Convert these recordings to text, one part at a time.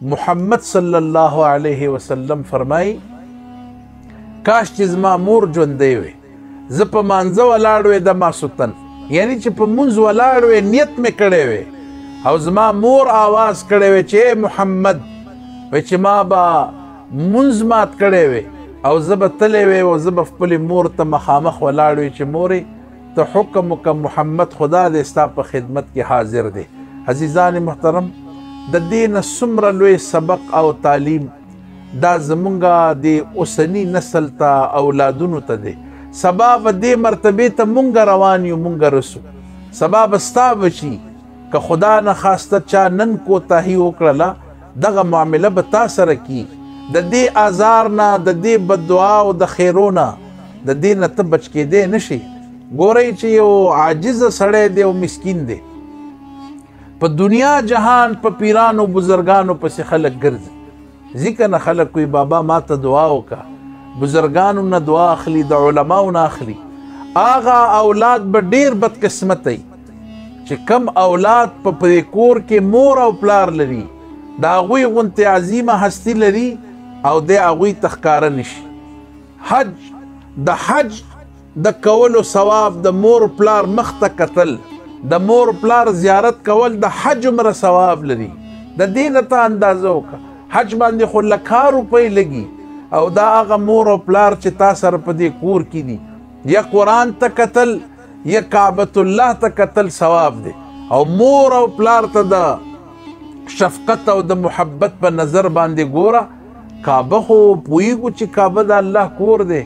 محمد صلی الله علیه وسلم فرمای کاش چې زما مور ژوندې وي زه په مانځه ولاړ وې د ماسوتن یعنی چې په منځ ولاړ وې نیت مې کړې وې او زما مور आवाज کړې وې چې محمد و چې ما با منځ مات کړې وې او زه به تلې وې او زه به خپل مور ته مخامخ ولاړ وې چې مورې ته حکم وکړه محمد خدا دې ستا په خدمت کې حاضر دی عزیزان محترم د دې نه څومره لوی سبق او تعلیم دا زمونږه د اوسنی نسل ته اولادونو ته دی سبا به دې مرتبه ته مونږ روان یو مونږ رسو سبا به ستا بچي که خدا نه خواسته چا نن کوتاهي وکړله دغه معامله به تا سره کی د دې آزار نه د دې بدعا او د خیرونه د دې نه ته بچ کېدې نشي ګورئ چې یو عاجز سړی دی او مسکین دی په دنیا جهان په پیرانو بزرګانو پسې خلک ګرځي ځکه نه خلک کوي بابا ما ته دعا وکا بزرګانو نه دعا اخلي د علماو نه اخلي آغا اولاد به ډیر بدقسمت وي چې کم اولاد په پرې کور کې مور او پلار لري دا غوي غونته عظیمه هستی لري او د هغه تخکار نشي حج د حج د کولو ثواب د مور پلار مخته قتل د مور پلار زیارت کول د حج مر ثواب لري د دین ته اندازو حج باندې خو لکار روپی لګي او دا هغه مور او پلار چې تاسو سره په دې کور کې دي یا قران ته قتل یا کعبۃ الله ته قتل ثواب دی او مور او پلار ته د شفقت او د محبت په نظر باندې ګوره کعبه خو پویګو چې کعبه د الله کور دی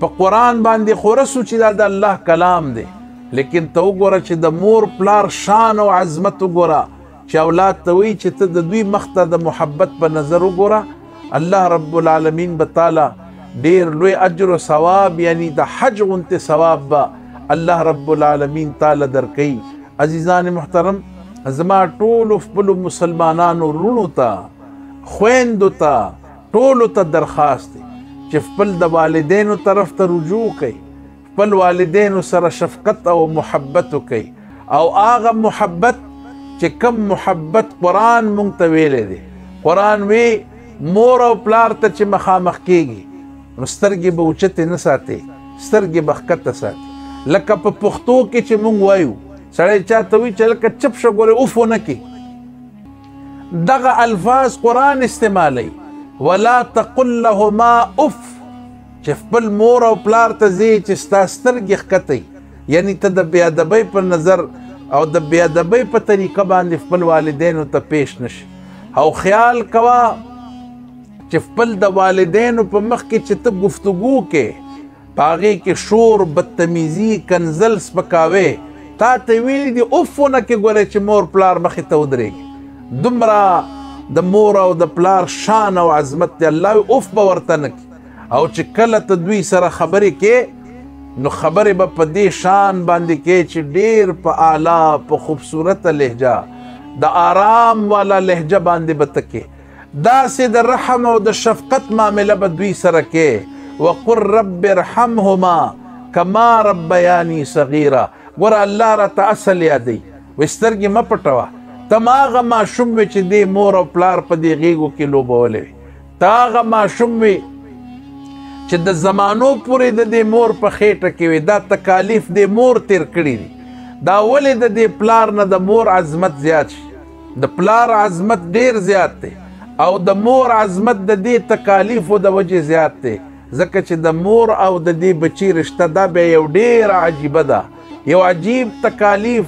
په قران باندې خورسو چې دا د الله کلام دی لیکن تو ګوره چې د مور پلار شان او عظمت ګوره چې اولاد ته وی چې ته د دوی مخ ته د محبت په نظر وګوره الله رب العالمین به تعالی ډیر لوی اجر او ثواب یعنی د حج غونته ثواب به الله رب العالمین تعالی درکې عزیزان محترم زما ټول خپل مسلمانانو رونو ته خويندو ته ټول ته درخواست چې خپل د والدینو طرف ته رجوع کړئ خپل والدینو سره شفقت او محبت وکړئ او هغه محبت چې کم محبت قران مونږ ته ویلې دي قران وی مور او پلار ته چې مخامخ کیږي نو سترګې به اوچتې نه ساتي سترګې به ښکته ساتي لکه په پښتو کې چې مونږ وایو سړی چاته وی چې لکه چپ شو ګوره اوف ونه کی دغه الفاظ قران استعمالي ولا تقل لهما اف چې خپل مور او پلار ته ځې چې ستا سترګې ښکته یعنی ته د بې ادبۍ په نظر او د بې ادبۍ په طریقه باندې خپل والدینو ته پیش نشي او خیال کوه چې خپل د والدینو په مخ کې چې ته گفتگو کې پاغې کې شور بدتمیزي کنزل سپکاوي تا ته ویلي دي اوفونه کې ګورې چې مور پلار مخې ته ودرېږي دومره د مور او د پلار شان او عظمت دی الله اوف به ورته نه او چې کله ته دوی سره خبرې کې نو خبرې به په دې شان باندې کې چې ډېر په اعلی په خوبصورت لهجه د آرام والا لهجه باندې به تکې داسې د رحم او د شفقت معامله به دوی سره کې وقر رب ارحمهما کما ربیانی صغیره ګوره الله راته اصل یادوي وایي سترګې مه پټوه ته ما هغه ماشوم وې چې دې مور او پلار په دې غېږو کې لوبولی وي دا هغه ماشوم وي چې د زمانو پورې د دې مور په خېټه کې وي دا تکالیف د مور تیر کړي دي دا ولې د دې پلار نه د مور عظمت زیات شي د پلار عظمت ډیر زیات دی او د مور عظمت د دې تکالیفو د وجې زیات دی ځکه چې د مور او د دې بچی رشته دا به یو ډیر عجیبه ده یو عجیب تکالیف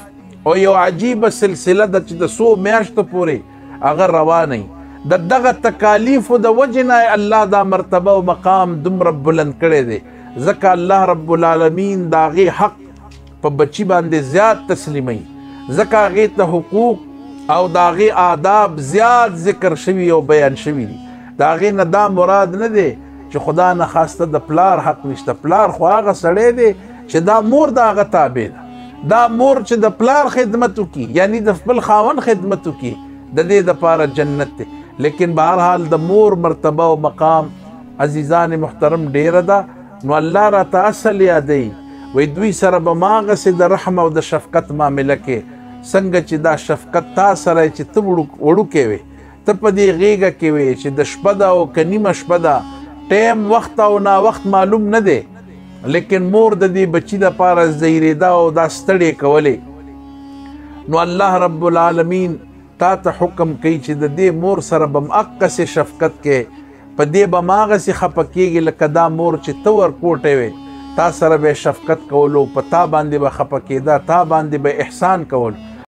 او یو عجیبه سلسله ده چې د څو میاشتو پورې هغه روان دی د دغه تکالیفو د وجې نه الله دا مرتبه او مقام دومره بلند کړی دی ځکه الله رب العالمین د هغې حق په بچي باندې زیات تسلیموي ځکه هغې ته حقوق او د هغې آداب زیات ذکر شوي او بیان شوي دي د هغې نه دا مراد نه دی چې خدا نه خواسته د پلار حق نشته پلار خو هغه سړی دی چې دا مور د هغه تابع ده دا مور چې د پلار خدمت وکي یعنی د خپل خاون خدمت وکي د دې د پاره جنت دی لیکن بهرحال د مور مرتبه او مقام عزیزان محترم ډیر ده نو الله را تاسل یادې وې دوی سره به ماغه سي د رحم او د شفقت معاملې کې څنګه چې دا شفقت تا سره چې ته وړو کې وي ته په دې غېږه کې وې چې د شپه ده او که نیمه شپه ده ټایم وخت او نا وخت معلوم نه دی لیکن مور د دې بچی د پاره زیریدا او دا ستړې کولې نو الله رب العالمین تا ته حکم کوي چې د دې مور سره بم اقص شفقت کې په دې بماغه سي خپکیږي لکه دا مور چې تو ور کوټه وي تا سره به شفقت کولو په تا باندې به خپکیدا تا باندې به احسان کول